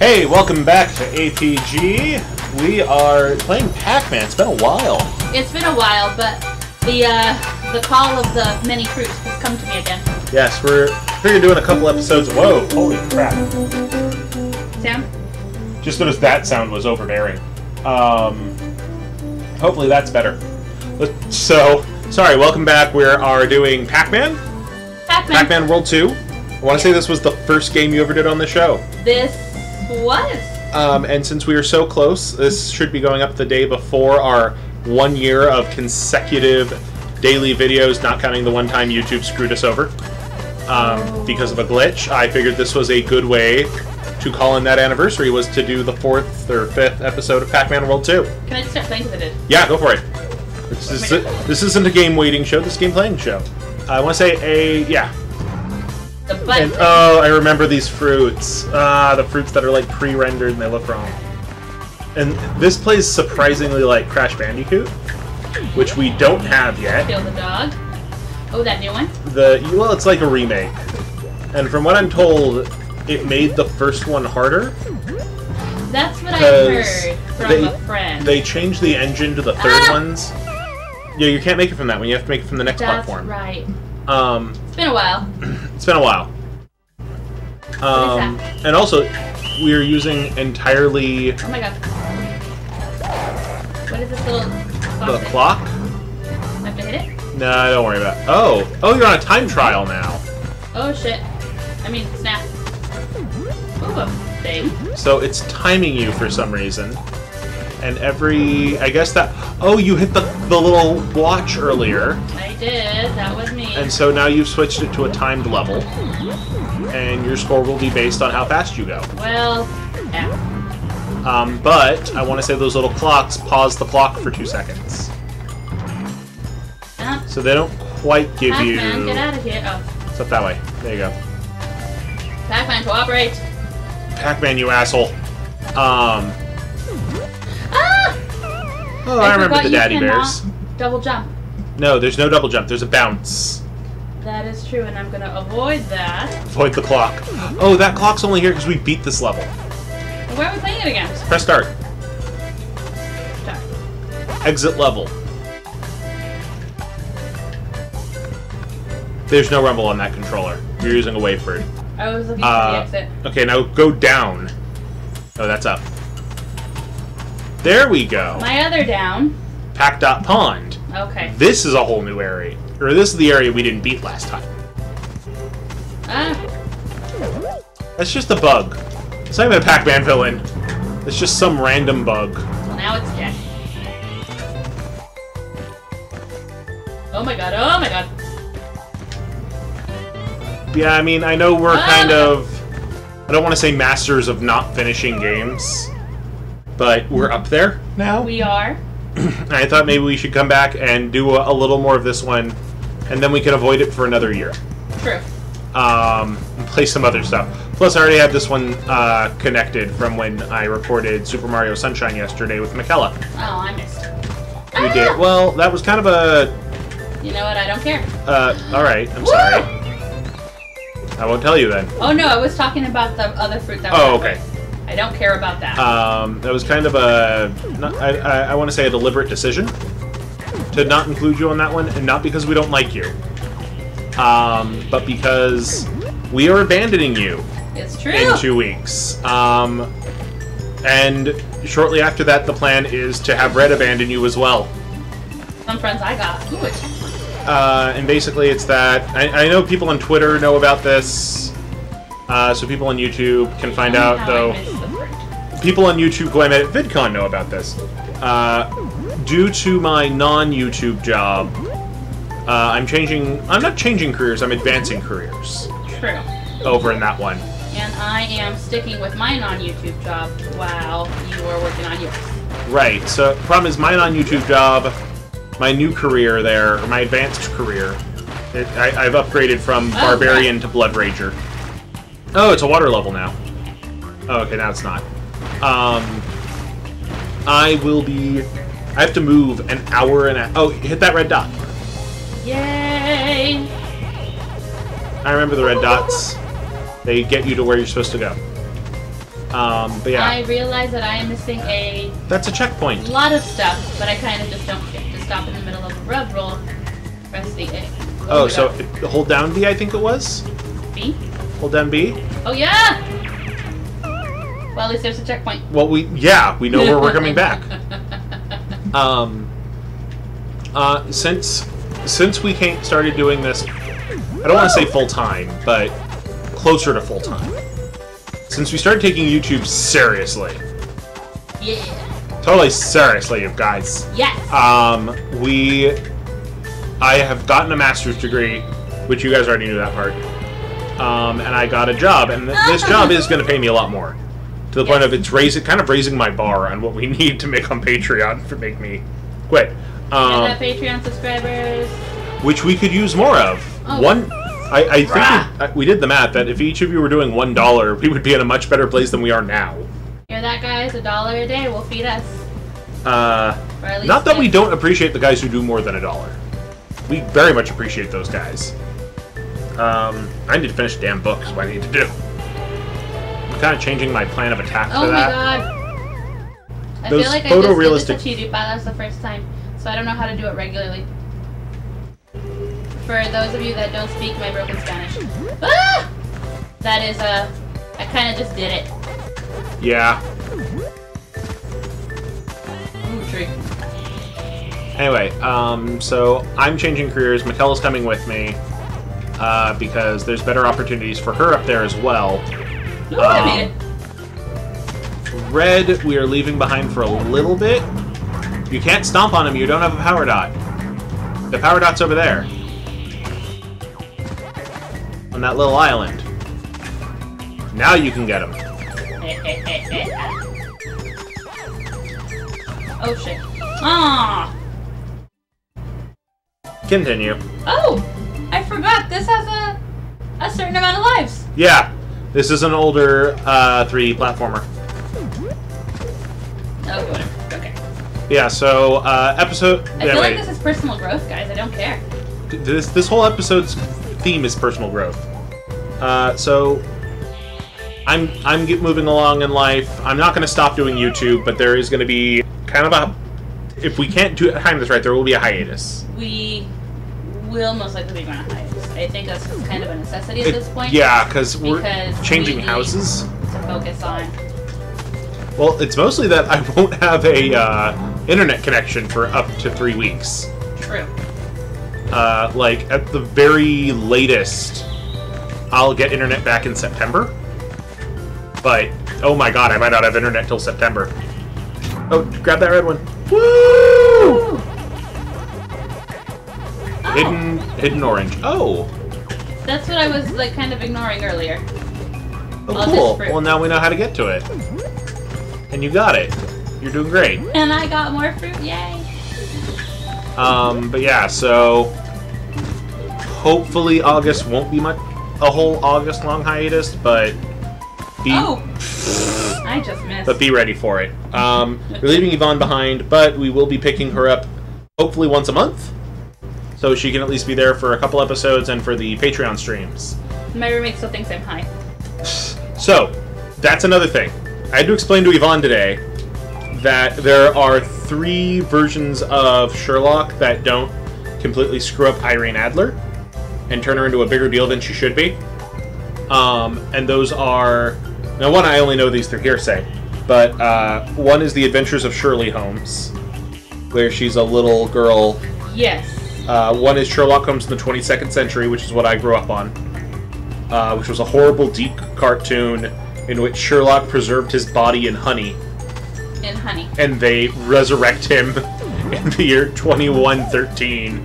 Hey, welcome back to APG. We are playing Pac-Man. It's been a while. It's been a while, but the uh, the call of the many troops has come to me again. Yes, we're figured doing a couple episodes. Whoa, holy crap! Sam, Just noticed that sound was overbearing. Um, hopefully that's better. So, sorry. Welcome back. We are doing Pac-Man. Pac-Man. Pac-Man World Two. I want to say this was the first game you ever did on the show. This was Um, and since we are so close, this should be going up the day before our one year of consecutive daily videos, not counting the one time YouTube screwed us over um, because of a glitch. I figured this was a good way to call in that anniversary was to do the fourth or fifth episode of Pac-Man World 2. Can I just start playing because I did? Yeah, go for it. This, is, this isn't a game waiting show. This is a game playing show. I want to say a yeah. The button. And oh, I remember these fruits. Ah, the fruits that are like pre-rendered and they look wrong. And this plays surprisingly like Crash Bandicoot, which we don't have yet. Kill the dog. Oh, that new one. The well, it's like a remake, and from what I'm told, it made the first one harder. That's what I heard from they- a friend. They changed the engine to the third Ah! ones. Yeah, you can't make it from that one. You have to make it from the next That's platform. right. Um, It's been a while. It's been a while. Um, and also, we are using entirely Oh my god. What is this little the thing? clock. I have to hit it? No, don't worry about. It. Oh, oh, you're on a time trial now. Oh shit. I mean, snap. Ooh, thing. So it's timing you for some reason. And every, I guess that. Oh, you hit the the little watch earlier, I did. That was me. and so now you've switched it to a timed level, and your score will be based on how fast you go. well, yeah. Um, but I want to say those little clocks pause the clock for two seconds, Uh, so they don't quite give you. Get out of here. Oh, It's up that way. There you go. Pac-Man, cooperate. Pac-Man, you asshole. Um. Oh, I, remember the Daddy Bears. Double jump. No, there's no double jump. There's a bounce. That is true, and I'm gonna avoid that. Avoid the clock. Oh, that clock's only here because we beat this level. Where are we playing it again? Press start. Start. Exit level. There's no rumble on that controller. You're using a Wavebird. I was looking Uh, for the exit. okay, now go down. Oh, that's up. There we go. My other down. Pack Dot Pond. Okay. This is a whole new area. Or this is the area we didn't beat last time. Ah, That's just a bug. It's not even a Pac-Man villain. It's just some random bug. well now it's dead. Oh my god, oh my god. Yeah, I mean, I know we're Ah! kind of... I don't want to say masters of not finishing games, but we're up there now. We are. I thought maybe we should come back and do a, a little more of this one, and then we can avoid it for another year. True. Um, and play some other stuff. Plus, I already have this one uh, connected from when I recorded Super Mario Sunshine yesterday with Mikella. Oh, I missed. We Ah! did. Well, that was kind of a. You know what? I don't care. Uh, all right. I'm Woo! sorry. I won't tell you then. Oh no, I was talking about the other fruit that. Oh, okay. I don't care about that. Um, that was kind of a. Not, I, I, I want to say a deliberate decision to not include you on that one, and not because we don't like you, um, but because we are abandoning you it's true. in two weeks. Um, and shortly after that, the plan is to have Red abandon you as well. Some friends I got. Uh, and basically, it's that I, I know people on Twitter know about this, uh, so people on YouTube can find out. Though people on YouTube who I met at VidCon know about this. Uh, due to my non-YouTube job, uh, I'm changing. I'm not changing careers. I'm advancing careers True. over in that one. And I am sticking with my non-YouTube job while you are working on yours. Right. So problem is my non-YouTube job, my new career there, or my advanced career, it, I, I've upgraded from Oh, barbarian to blood rager. Oh, it's a water level now. Oh, okay, now it's not. Um, I will be. I have to move an hour and a. Oh, hit that red dot. Yay! I remember the red dots. They get you to where you're supposed to go. Um, but yeah, I realize that I am missing a that's a checkpoint. A lot of stuff, but I kind of just don't get to stop in the middle of a rub roll. Press the A. Oh, so it- hold down B, I think it was. B? Hold down B. Oh yeah! Well, at least there's a checkpoint. Well, we yeah, we know where we're coming back. Um, uh, since since we came, started doing this, I don't want to say full time, but closer to full time. Since we started taking YouTube seriously, Yeah. totally seriously, you guys. Yes. Um, we, I have gotten a master's degree, which you guys already knew that part. Um, and I got a job, and th- this job is going to pay me a lot more, to the point of it's raising, kind of raising my bar on what we need to make on Patreon to make me quit. Um, Patreon subscribers. which we could use more of. Oh. One, I, I think we, uh, we did the math that if each of you were doing one dollar, we would be in a much better place than we are now. Hear that, guys? A dollar a day will feed us. Uh, Or at least not that we don't appreciate the guys who do more than a dollar. We very much appreciate those guys. Um, I need to finish the damn book is what I need to do. I'm kind of changing my plan of attack Oh for that. Oh my god. I Those feel like I just did the chiripa. That's the first time, so I don't know how to do it regularly. For those of you that don't speak my broken Spanish, ah! that is a. I kind of just did it. Yeah. Ooh, tree. Anyway, um, so I'm changing careers. Mikel coming with me uh, because there's better opportunities for her up there as well. I Um, made it. Red, we are leaving behind for a little bit. You can't stomp on him. You don't have a power dot. The power dot's over there. On that little island. Now you can get him. oh shit. Ah. Continue. Oh, I forgot. This has a a certain amount of lives. Yeah, this is an older uh, 3D platformer. Oh, whatever. Okay. Yeah, so uh, episode. I feel like this is personal growth, guys. I don't care. this this whole episode's theme is personal growth. Uh, so I'm I'm get moving along in life. I'm not going to stop doing YouTube, but there is going to be kind of a if we can't do time this right, there will be a hiatus. We will most likely be going to hiatus. I think that's kind of a necessity at It- this point. yeah, because we're changing we houses. To focus on. Well, it's mostly that I won't have a uh, internet connection for up to three weeks. True. Uh, like at the very latest, I'll get internet back in September. But oh my god, I might not have internet till September. Oh, grab that red one. Woo! Oh, Hidden, hidden orange. Oh, That's what I was like kind of ignoring earlier. oh, cool. Well, now we know how to get to it. And you got it. You're doing great. And I got more fruit. Yay! Um, but yeah, so hopefully August won't be much a whole August long hiatus, but be Oh, I just missed. but be ready for it. Um, we're leaving Yvonne behind, but we will be picking her up hopefully once a month, so she can at least be there for a couple episodes and for the Patreon streams. My roommate still thinks I'm high. So that's another thing. I had to explain to Yvonne today that there are three versions of Sherlock that don't completely screw up Irene Adler and turn her into a bigger deal than she should be. Um, and those are now one I only know these through hearsay, but uh, one is the Adventures of Shirley Holmes, where she's a little girl. Yes. Uh, one is Sherlock Holmes in the 22nd century, which is what I grew up on, uh, which was a horrible, deep cartoon in which Sherlock preserved his body in honey, And honey. and they resurrect him in the year 2113.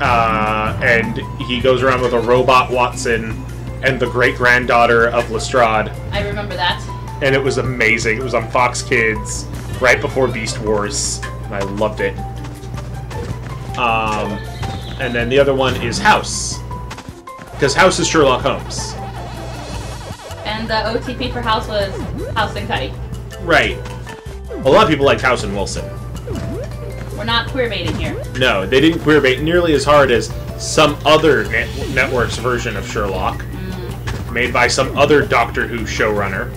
Uh, and he goes around with a robot Watson and the great granddaughter of Lestrade, I remember that. and it was amazing. It was on Fox Kids right before Beast Wars, and I loved it. Um, and then the other one is House, because House is Sherlock Holmes. And the OTP for House was House and Cuddy. Right. A lot of people liked House and Wilson. We're not queer baiting here. No, they didn't queerbait nearly as hard as some other net- network's version of Sherlock, made by some other Doctor Who showrunner.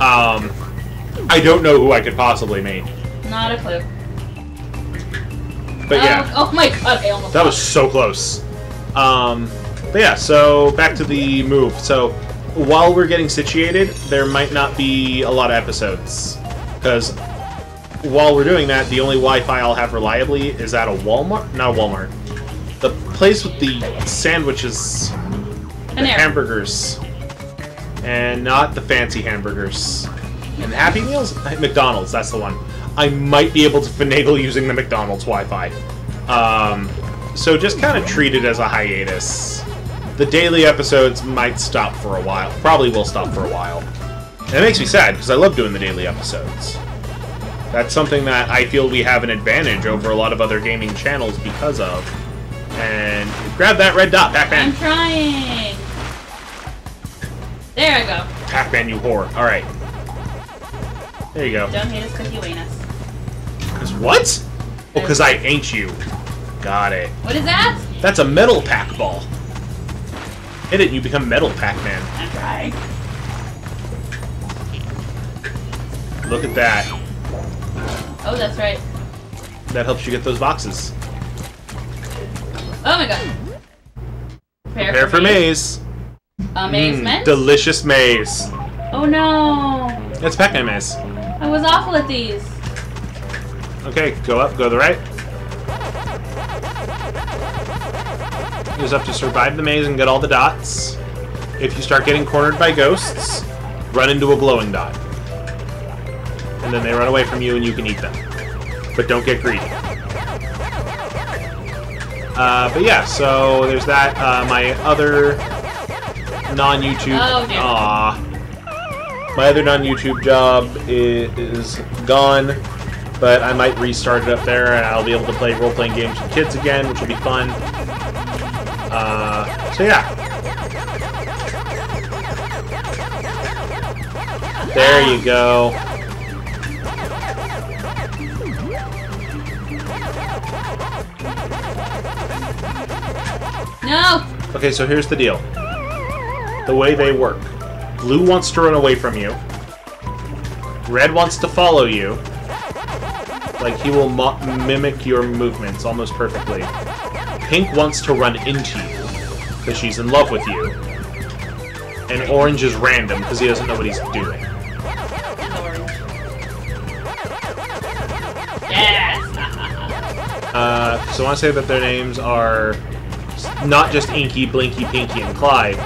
Um, I don't know who I could possibly meet. Not a clue. But oh, yeah, Oh my god, I almost that was so close. Um, but yeah, so back to the move. So while we're getting situated, there might not be a lot of episodes because while we're doing that, the only Wi-Fi I'll have reliably is at a Walmart. Not a Walmart. The place with the sandwiches, the An hamburgers, and not the fancy hamburgers. And Happy Meals, McDonald's. That's the one. I might be able to finagle using the McDonald's Wi-Fi. Um, so just kind of treat it as a hiatus. The daily episodes might stop for a while. Probably will stop for a while. And it makes me sad because I love doing the daily episodes. That's something that I feel we have an advantage over a lot of other gaming channels because of. And grab that red dot, Pac-Man. I'm trying. There I go. Pac-Man, you whore. All right. There you go. Don't hate us because you ain't us. What? Oh, because I ain't you. Got it. What is that? That's a metal pack ball. Hit it and you become metal Pac-Man. I'm. Look at that. Oh, that's right. That helps you get those boxes. Oh my god. Prepare, Prepare for maze. Amazement? Mm, delicious maze. oh no. It's Pac-Man maze. I was awful at these. Okay, go up, go to the right. You just have to survive the maze and get all the dots. If you start getting cornered by ghosts, run into a glowing dot. And then they run away from you and you can eat them. But don't get greedy. Uh, but yeah, so there's that. Uh, my other non-YouTube... Oh. My other non-YouTube job is, is gone, but I might restart it up there, and I'll be able to play role-playing games with kids again, which will be fun. Uh, so yeah. There you go. No! Okay, so here's the deal. The way they work. Blue wants to run away from you. Red wants to follow you. Like, he will mo- mimic your movements almost perfectly. Pink wants to run into you, because she's in love with you. And orange is random, because he doesn't know what he's doing. Yes! Uh, so I want to say that their names are not just Inky, Blinky, Pinky, and Clyde,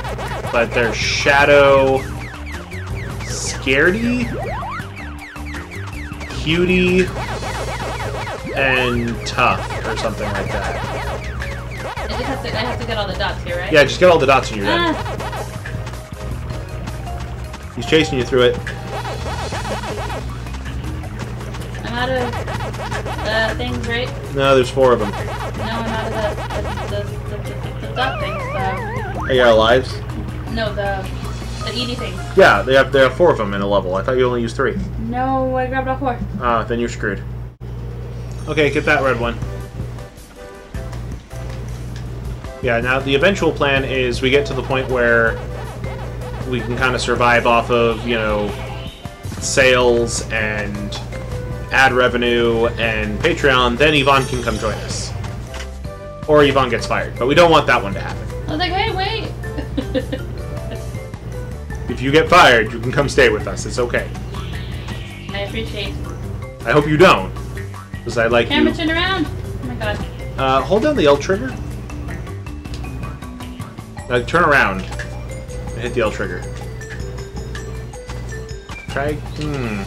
but they're Shadow, Scaredy, Cutie, and Tough, or something like that. I just have to, I have to get all the dots here, right? Yeah, just get all the dots and you're done. Ah, He's chasing you through it. I'm out of uh, things, right? No, there's four of them. No, I'm out of the, the, the, the, dot things. Are you out of lives? No, the, the ED things. Yeah, they have, they have four of them in a level. I thought you only used three. No, I grabbed all four. Ah, then you're screwed. Okay, get that red one. Yeah, now the eventual plan is we get to the point where we can kind of survive off of, you know, sales and ad revenue and Patreon, then Yvonne can come join us. Or Yvonne gets fired, but we don't want that one to happen. I was like, hey, wait! If you get fired, you can come stay with us. It's okay. I appreciate it. I hope you don't, because I like Camera you. turn around! Oh my god. Uh, hold down the L trigger. Uh, turn around. And hit the L trigger. Try. Hmm.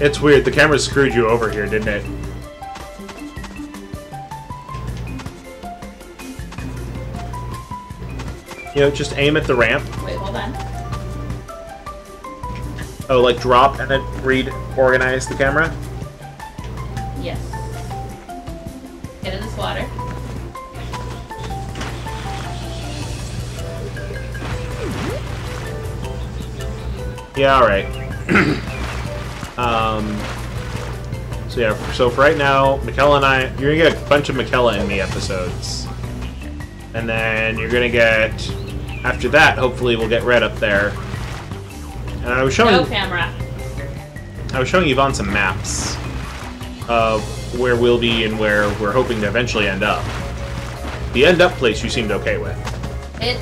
It's weird. The camera screwed you over here, didn't it? You know, just aim at the ramp. Wait, hold on. Oh, like drop and then reorganize the camera. Yes. Get in this water. Yeah, all right. um, so yeah, so for right now, Mikella and I, you're gonna get a bunch of Mikella and me episodes, and then you're gonna get after that. Hopefully, we'll get Red up there, And I was showing No camera. I was showing Yvonne some maps of where we'll be and where we're hoping to eventually end up. The end up place you seemed okay with. It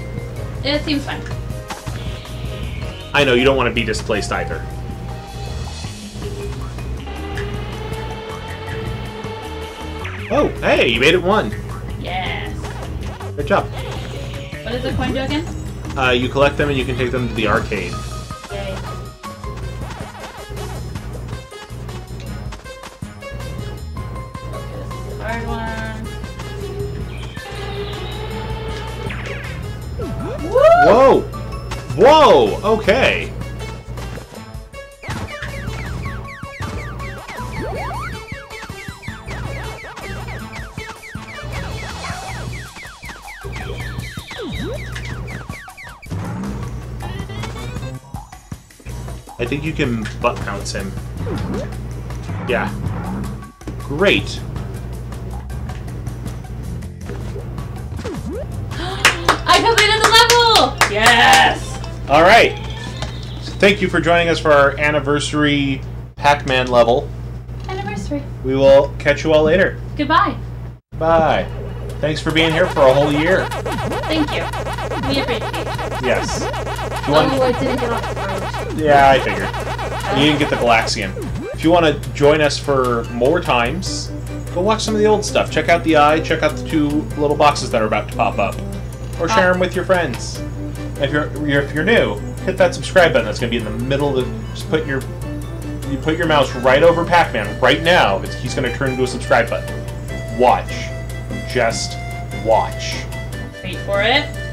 it seems fine. I know you don't want to be displaced either. Oh, hey, you made it one. Yes. Good job. What is the coin do again? Uh, you collect them and you can take them to the arcade. Hard one. Whoa! Whoa! Okay. I think you can butt pounce him. Yeah. Great. Yes! All right. Thank you for joining us for our anniversary Pac-Man level. Anniversary. We will catch you all later. Goodbye. Bye. Thanks for being here for a whole year. Thank you. We appreciate it. Yes. If you Oh, I didn't get off the road. yeah, I figured. You didn't get the Galaxian. If you want to join us for more times, go watch some of the old stuff. Check out the eye. Check out the two little boxes that are about to pop up, or share them with your friends. If you're, if you're new, hit that subscribe button. That's going to be in the middle. Of, just put your you put your mouse right over Pac-Man right now. He's going to turn into a subscribe button. Watch. Just watch. Wait for it.